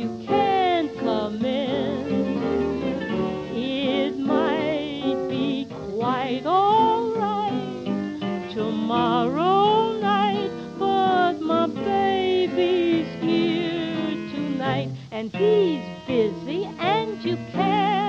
you can't come in. It might be quite alright tomorrow night, but my baby's here tonight, and he's busy, and you can't.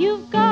You've got